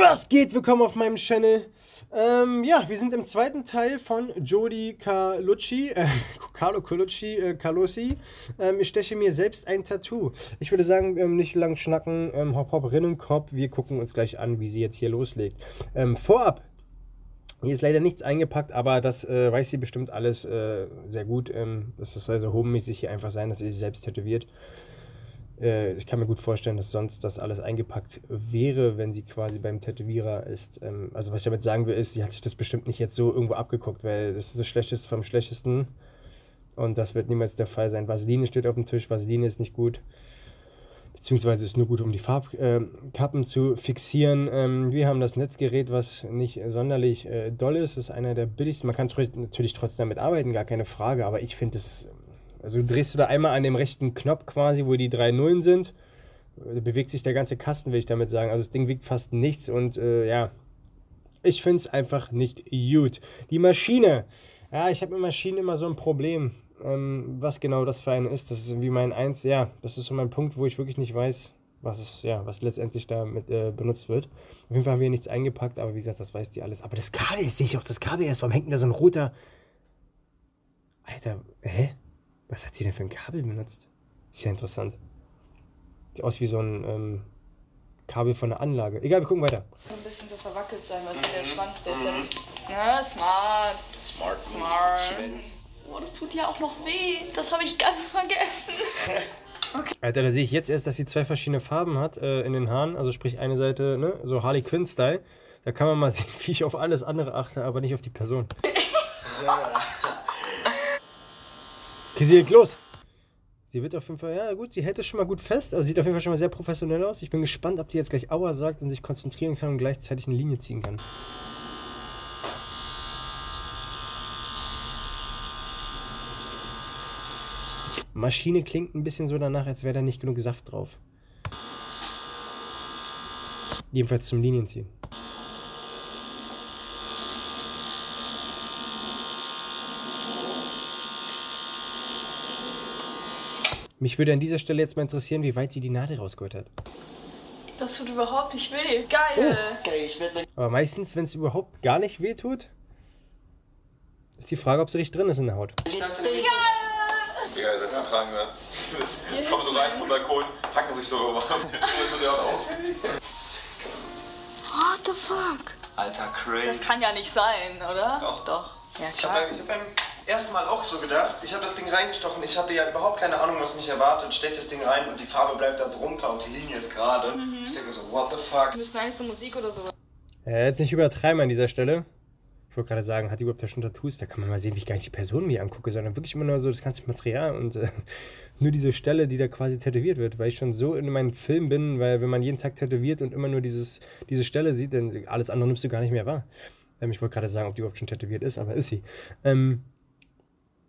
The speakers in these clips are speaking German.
Was geht? Willkommen auf meinem Channel. Ähm, ja, wir sind im zweiten Teil von Jody Carlucci, äh, Carlo Colucci, äh, Carlossi. Ähm, ich steche mir selbst ein Tattoo. Ich würde sagen, ähm, nicht lang schnacken, ähm, hopp hopp, Rinnenkopf. Wir gucken uns gleich an, wie sie jetzt hier loslegt. Ähm, vorab, hier ist leider nichts eingepackt, aber das äh, weiß sie bestimmt alles äh, sehr gut. Ähm, das ist also hobenmäßig hier einfach sein, dass sie sich selbst tätowiert. Äh, ich kann mir gut vorstellen, dass sonst das alles eingepackt wäre, wenn sie quasi beim Tätowierer ist. Ähm, also was ich damit sagen will, ist, sie hat sich das bestimmt nicht jetzt so irgendwo abgeguckt, weil das ist das Schlechteste vom Schlechtesten. Und das wird niemals der Fall sein. Vaseline steht auf dem Tisch, Vaseline ist nicht gut. Beziehungsweise ist nur gut, um die Farbkappen äh, zu fixieren. Ähm, wir haben das Netzgerät, was nicht sonderlich äh, doll ist. Ist einer der billigsten. Man kann natürlich trotzdem damit arbeiten, gar keine Frage. Aber ich finde es also drehst du da einmal an dem rechten Knopf quasi, wo die drei Nullen sind, bewegt sich der ganze Kasten, will ich damit sagen. Also das Ding wiegt fast nichts und äh, ja, ich finde es einfach nicht gut. Die Maschine, ja, ich habe mit Maschinen immer so ein Problem, ähm, was genau das für eine ist. Das ist wie mein Eins, ja, das ist so mein Punkt, wo ich wirklich nicht weiß, was es, ja, was letztendlich damit äh, benutzt wird. Auf jeden Fall haben wir nichts eingepackt, aber wie gesagt, das weiß die alles. Aber das Kabel, sehe ich auch das Kabel erst, warum hängt denn da so ein roter... Alter, hä? Was hat sie denn für ein Kabel benutzt? Ist ja interessant. Sieht aus wie so ein ähm, Kabel von der Anlage. Egal, wir gucken weiter. Ein bisschen so verwackelt sein, was ist der Schwanz, der ist ja. Na, smart. Smart. Smart. Oh, das tut ja auch noch weh. Das habe ich ganz vergessen. Okay. Alter, da sehe ich jetzt erst, dass sie zwei verschiedene Farben hat äh, in den Haaren. Also sprich eine Seite, ne, so Harley Quinn-Style. Da kann man mal sehen, wie ich auf alles andere achte, aber nicht auf die Person. Okay, sie legt los. Sie wird auf jeden Fall, ja gut, sie hält es schon mal gut fest. Also sieht auf jeden Fall schon mal sehr professionell aus. Ich bin gespannt, ob die jetzt gleich Aua sagt und sich konzentrieren kann und gleichzeitig eine Linie ziehen kann. Maschine klingt ein bisschen so danach, als wäre da nicht genug Saft drauf. Jedenfalls zum Linienziehen. Mich würde an dieser Stelle jetzt mal interessieren, wie weit sie die Nadel rausgeholt hat. Das tut überhaupt nicht weh. Geil. Oh. Okay, ich werde Aber meistens, wenn es überhaupt gar nicht weh tut, ist die Frage, ob sie richtig drin ist in der Haut. Geil! Digga, ihr seid zu krank, ne? Kommen so rein vom Balkon, hacken sich so rüber. What the fuck? Alter, crazy. Das kann ja nicht sein, oder? Doch. Doch. Ja, Ich klar. habe beim, ich hab beim ersten Mal auch so gedacht, ich habe das Ding reingestochen, ich hatte ja überhaupt keine Ahnung, was mich erwartet, stech das Ding rein und die Farbe bleibt da drunter und die Linie ist gerade. Ich denke mir so, what the fuck? Wir müssen eigentlich so Musik oder sowas. Äh, jetzt nicht übertreiben an dieser Stelle. Ich wollte gerade sagen, hat die überhaupt da schon Tattoos? Da kann man mal sehen, wie ich gar nicht die Person mir angucke, sondern wirklich immer nur so das ganze Material und äh, nur diese Stelle, die da quasi tätowiert wird, weil ich schon so in meinem Film bin, weil wenn man jeden Tag tätowiert und immer nur dieses, diese Stelle sieht, dann alles andere nimmst du gar nicht mehr wahr. Ähm, ich wollte gerade sagen, ob die überhaupt schon tätowiert ist, aber ist sie. Ähm,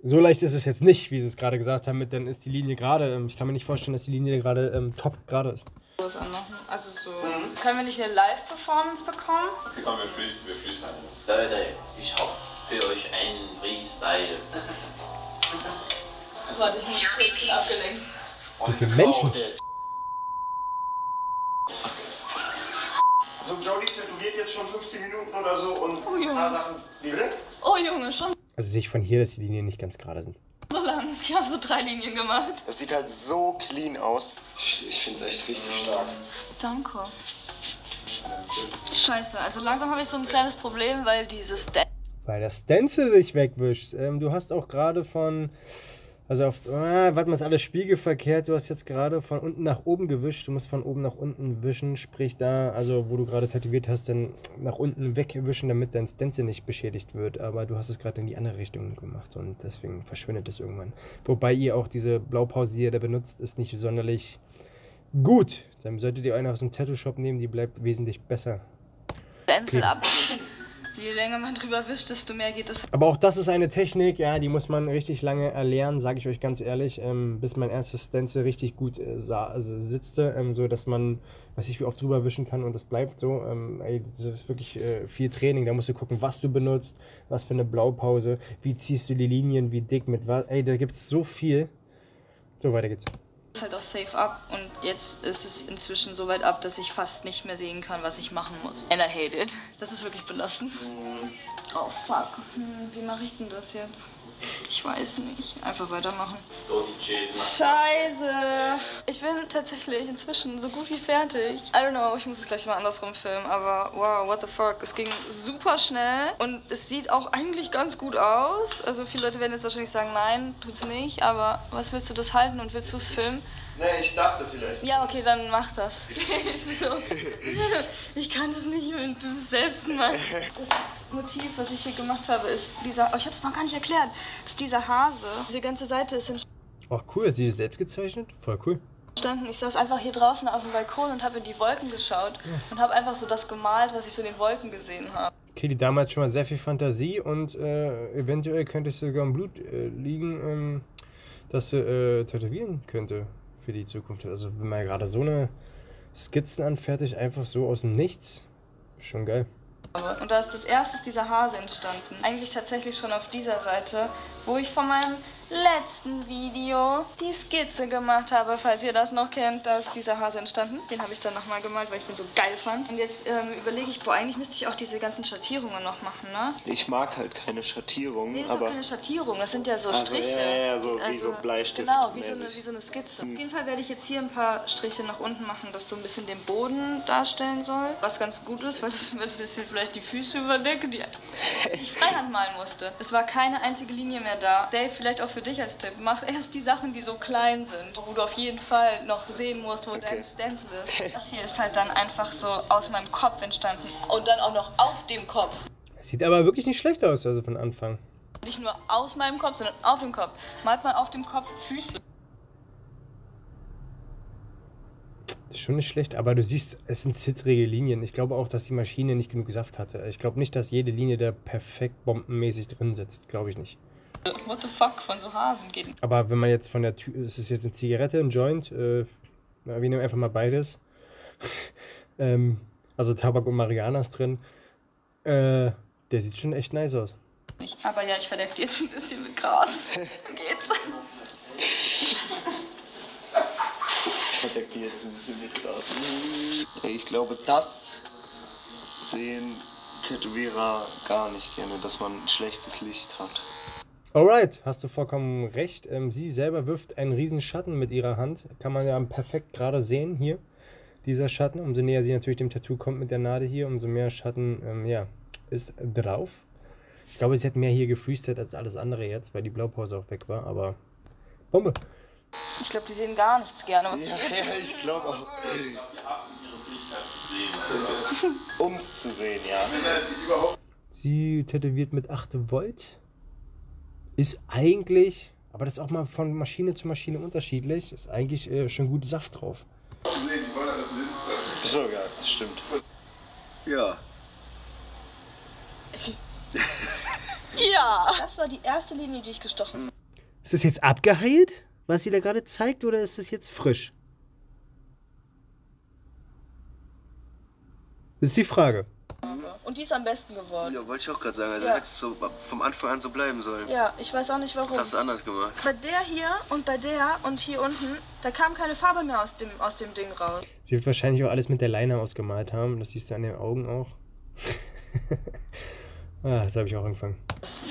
so leicht ist es jetzt nicht, wie sie es gerade gesagt haben, mit dann ist die Linie gerade. Ähm, ich kann mir nicht vorstellen, dass die Linie gerade ähm, top gerade ist. Also so. Können wir nicht eine Live-Performance bekommen? Okay, komm, wir fließen, wir. Leute, ich hab für euch einen Freestyle. Warte, ich muss kurz, bin abgelenkt. Wie viele Menschen? So, Jodie tätowiert jetzt schon 15 Minuten oder so und Oh, ein paar Sachen. Wie bitte? Oh Junge, schon Also sehe ich von hier, dass die Linien nicht ganz gerade sind. so lang. Ich habe so drei Linien gemacht. Es sieht halt so clean aus. Ich, finde es echt richtig stark. Danke. Scheiße, also langsam habe ich so ein kleines Problem, weil dieses Dance Weil der Stencil sich wegwischt. Ähm, du hast auch gerade von. Also auf. Ah, warte mal, ist alles spiegelverkehrt. Du hast jetzt gerade von unten nach oben gewischt. Du musst von oben nach unten wischen. Sprich da, also wo du gerade tätowiert hast, dann nach unten wegwischen, damit dein Stencil nicht beschädigt wird. Aber du hast es gerade in die andere Richtung gemacht und deswegen verschwindet es irgendwann. Wobei ihr auch diese Blaupause, die ihr da benutzt, ist nicht sonderlich gut. Dann solltet ihr eine aus dem Tattoo-Shop nehmen, die bleibt wesentlich besser. Stencil abgeht. Je länger man drüber wischt, desto mehr geht es. Aber auch das ist eine Technik, ja, die muss man richtig lange erlernen, sage ich euch ganz ehrlich, ähm, bis mein erstes Stencil richtig gut äh, sah, also sitzte, ähm, so dass man, weiß ich, wie oft drüber wischen kann und es bleibt so. Ähm, ey, das ist wirklich äh, viel Training. Da musst du gucken, was du benutzt, was für eine Blaupause, wie ziehst du die Linien, wie dick mit was. Ey, da gibt es so viel. So, weiter geht's. Halt auch safe ab und jetzt ist es inzwischen so weit ab, dass ich fast nicht mehr sehen kann, was ich machen muss. And I hate it. Das ist wirklich belastend. Oh fuck. Hm, wie mache ich denn das jetzt? Ich weiß nicht. Einfach weitermachen. Scheiße. Ich bin tatsächlich inzwischen so gut wie fertig. I don't know, ich muss es gleich mal andersrum filmen, aber wow, what the fuck. Es ging super schnell und es sieht auch eigentlich ganz gut aus. Also viele Leute werden jetzt wahrscheinlich sagen, nein, tut's nicht, aber was willst du das halten und willst du es filmen? Nee, ich dachte vielleicht. Ja, okay, dann mach das. so. Ich kann das nicht, wenn du es selbst machst. Das Motiv, was ich hier gemacht habe, ist dieser. Oh, ich habe es noch gar nicht erklärt. Ist dieser Hase. Diese ganze Seite ist Ach cool, hat sie das selbst gezeichnet? Voll cool. entstanden. Ich saß einfach hier draußen auf dem Balkon und habe in die Wolken geschaut und habe einfach so das gemalt, was ich so in den Wolken gesehen habe. Okay, die Dame hat schon mal sehr viel Fantasie und äh, eventuell könnte es sogar im Blut äh, liegen, ähm, dass sie äh, tätowieren könnte für die Zukunft. Also wenn man gerade so eine Skizzen anfertigt, einfach so aus dem Nichts, schon geil. Und da ist das erste dieser Hase entstanden. Eigentlich tatsächlich schon auf dieser Seite, wo ich von meinem letzten Video die Skizze gemacht habe. Falls ihr das noch kennt, da ist dieser Hase entstanden. Den habe ich dann nochmal gemalt, weil ich den so geil fand. Und jetzt ähm, überlege ich, boah, eigentlich müsste ich auch diese ganzen Schattierungen noch machen, ne? Ich mag halt keine Schattierung, Nee, das aber keine Schattierung, das sind ja so Also, Striche. ja, ja, ja, so wie so Bleistift Genau, wie so, eine, wie so eine Skizze. Auf jeden Fall werde ich jetzt hier ein paar Striche nach unten machen, das so ein bisschen den Boden darstellen soll. Was ganz gut ist, weil das wird ein bisschen vielleicht die Füße überdecken, die ich Freihand malen musste. Es war keine einzige Linie mehr da. Dave, vielleicht auch für dich als Tipp, mach erst die Sachen, die so klein sind, wo du auf jeden Fall noch sehen musst, wo dein Stencil ist. Das hier ist halt dann einfach so aus meinem Kopf entstanden. Und dann auch noch auf dem Kopf. Sieht aber wirklich nicht schlecht aus, also von Anfang. Nicht nur aus meinem Kopf, sondern auf dem Kopf. Malt man auf dem Kopf Füße. Ist schon nicht schlecht, aber du siehst, es sind zittrige Linien. Ich glaube auch, dass die Maschine nicht genug Saft hatte. Ich glaube nicht, dass jede Linie da perfekt bombenmäßig drin sitzt. Glaube ich nicht. What the fuck von so Hasen geht. Aber wenn man jetzt von der Tür. Es ist jetzt eine Zigarette, ein Joint. Äh, na, wir nehmen einfach mal beides. ähm, also Tabak und Marihuana ist drin. Äh, der sieht schon echt nice aus. nicht. Aber ja, ich verdecke jetzt ein bisschen mit Gras. Geht's? ich verdecke die jetzt ein bisschen mit Glas. Ich glaube, das sehen Tätowierer gar nicht gerne, dass man schlechtes Licht hat. Alright, hast du vollkommen recht. Ähm, sie selber wirft einen riesen Schatten mit ihrer Hand. Kann man ja perfekt gerade sehen hier. Dieser Schatten. Umso näher sie natürlich dem Tattoo kommt mit der Nadel hier, umso mehr Schatten ähm, ja, ist drauf. Ich glaube, sie hat mehr hier gefreestylt als alles andere jetzt, weil die Blaupause auch weg war. Aber Bombe. Ich glaube, die sehen gar nichts gerne. Was Ja, ja, ich glaube auch. Die hassen ihre Fähigkeit zu sehen. Alter. Um's zu sehen, ja. Sie tätowiert mit 8 Volt. Ist eigentlich, aber das ist auch mal von Maschine zu Maschine unterschiedlich, ist eigentlich äh, schon gut Saft drauf. So, ja, das stimmt. Ja. Ja. Das war die erste Linie, die ich gestochen habe. Ist das jetzt abgeheilt, was sie da gerade zeigt, oder ist das jetzt frisch? Das ist die Frage. Und die ist am besten geworden. Ja, wollte ich auch gerade sagen. Also Ja. hättest du vom Anfang an so bleiben sollen. Ja, ich weiß auch nicht warum. Was hast du anders gemacht? Bei der hier und bei der und hier unten, da kam keine Farbe mehr aus dem, aus dem Ding raus. Sie wird wahrscheinlich auch alles mit der Leine ausgemalt haben. Das siehst du an den Augen auch. ah, das habe ich auch angefangen.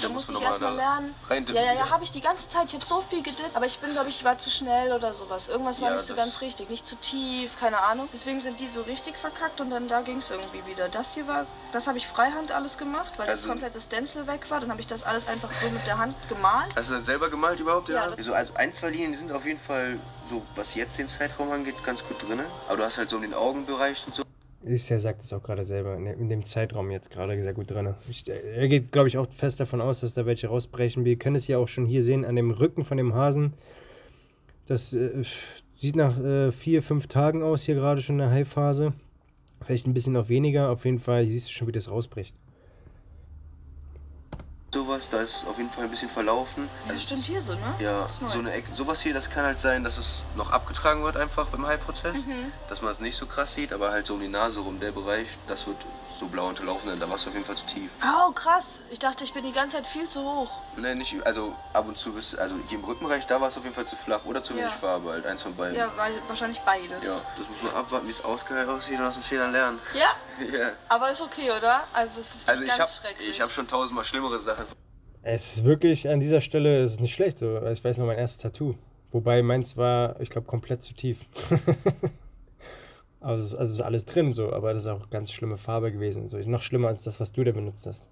Da musst musste ich erstmal lernen. Ja, ja, ja, habe ich die ganze Zeit. Ich habe so viel gedippt, aber ich bin, glaube ich, war zu schnell oder sowas. Irgendwas war Ja, nicht so das- ganz richtig, nicht zu tief, keine Ahnung. Deswegen sind die so richtig verkackt und dann da ging es irgendwie wieder. Das hier war, das habe ich freihand alles gemacht, weil das Also- komplette Stencil weg war. Dann habe ich das alles einfach so mit der Hand gemalt. Hast du das selber gemalt überhaupt? Ja, Ja. Also, also ein, zwei Linien die sind auf jeden Fall, so was jetzt den Zeitraum angeht, ganz gut drin. Aber du hast halt so den Augenbereich und so. Ist ja sagt es auch gerade selber, in dem- Zeitraum jetzt gerade sehr gut drin. Ich, er geht, glaube ich, auch fest davon aus, dass da welche rausbrechen. Wir können es ja auch schon hier sehen an dem Rücken von dem Hasen. Das äh, sieht nach äh, vier, fünf Tagen aus, hier gerade schon in der Heilphase. Vielleicht ein bisschen noch weniger. Auf jeden Fall, hier siehst du schon, wie das rausbricht. Sowas. da ist auf jeden Fall ein bisschen verlaufen. Ja, Also, stimmt hier so, ne? ja, Das so eine Ecke, sowas hier, das kann halt sein, dass es noch abgetragen wird einfach beim Heilprozess, Mhm. dass man es nicht so krass sieht, aber halt so um die Nase rum, der Bereich, das wird so blau unterlaufen, da war es auf jeden Fall zu tief. Oh, krass. Ich dachte, ich bin die ganze Zeit viel zu hoch. Ne, nicht, also ab und zu bist, also hier im Rückenbereich, da war es auf jeden Fall zu flach oder zu Ja. wenig Farbe, halt eins von beiden. Ja, weil wahrscheinlich beides. Ja, das muss man abwarten, wie es ausgeheilt aussieht und aus den Fehlern lernen. Ja, Ja. aber ist okay, oder? Also es ist Also ganz habe schrecklich. ich hab schon tausendmal schlimmere Sachen. Es ist wirklich, an dieser Stelle ist nicht schlecht. So. Ich weiß noch, mein erstes Tattoo. Wobei meins war, ich glaube, komplett zu tief. also, also ist alles drin so, aber das ist auch ganz schlimme Farbe gewesen. So, noch schlimmer als das, was du da benutzt hast.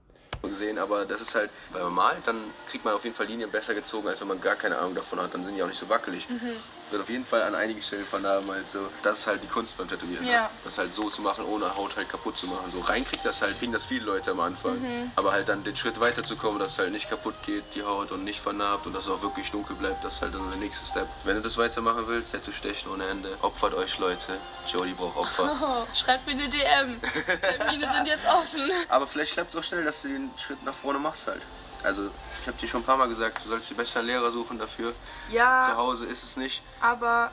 Gesehen, aber das ist halt, wenn man malt, dann kriegt man auf jeden Fall Linien besser gezogen, als wenn man gar keine Ahnung davon hat. Dann sind die auch nicht so wackelig. Mhm. Wird auf jeden Fall an einigen Stellen vernarben. Also, das ist halt die Kunst beim Tätowieren. Ja. ne? Das halt so zu machen, ohne Haut halt kaputt zu machen. So reinkriegt das halt, kriegen das viele Leute am Anfang. Mhm. Aber halt dann den Schritt weiterzukommen, dass es halt nicht kaputt geht, die Haut und nicht vernarbt und dass es auch wirklich dunkel bleibt, das ist halt dann der nächste Step. Wenn du das weitermachen willst, Tattoo stechen ohne Ende. Opfert euch, Leute. Jody braucht Opfer. Oh, schreibt mir eine DM. Termine sind jetzt offen. Aber vielleicht klappt es auch schnell, dass du den Schritt nach vorne machst halt. Also, ich habe dir schon ein paar Mal gesagt, du sollst dir besser einen Lehrer suchen dafür. Zu Ja, Hause ist es nicht. aber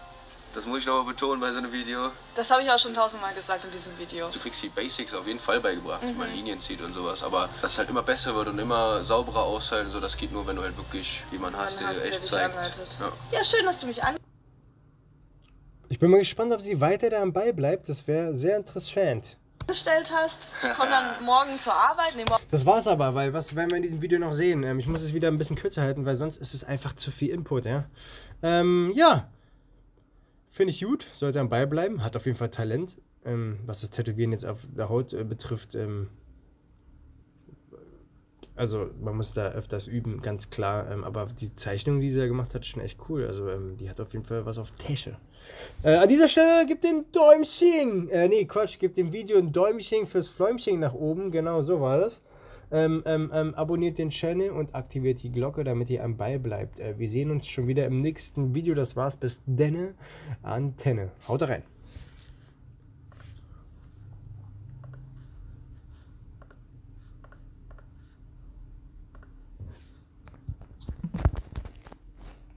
Das muss ich nochmal betonen bei so einem Video. das habe ich auch schon tausendmal gesagt in diesem Video. Du kriegst die Basics auf jeden Fall beigebracht, wie Mhm. man Linien zieht und sowas. Aber dass es halt immer besser wird und immer sauberer aushält, so, das geht nur, wenn du halt wirklich jemanden hast, der hast, dir echt dich zeigt. Ja. Ja, schön, dass du mich an. Ich bin mal gespannt, ob sie weiter da am Ball bleibt. Das wäre sehr interessant. Gestellt hast. Ich komme dann morgen zur Arbeit. Nee, morgen Das war's aber, weil was werden wir in diesem Video noch sehen? Ähm, ich muss es wieder ein bisschen kürzer halten, weil sonst ist es einfach zu viel Input, ja. Ähm, ja. Finde ich gut, sollte am Ball bleiben, hat auf jeden Fall Talent. Ähm, was das Tätowieren jetzt auf der Haut äh, betrifft, ähm, also man muss da öfters üben, ganz klar. Ähm, aber die Zeichnung, die sie da gemacht hat, ist schon echt cool. Also ähm, die hat auf jeden Fall was auf Tasche. Äh, an dieser Stelle gibt den Däumchen. Äh, nee, Quatsch, gibt dem Video ein Däumchen fürs Fläumchen nach oben. Genau so war das. Ähm, ähm, ähm, abonniert den Channel und aktiviert die Glocke, damit ihr am Ball bleibt. Äh, wir sehen uns schon wieder im nächsten Video. Das war's. Bis denne. Antenne. Haut rein.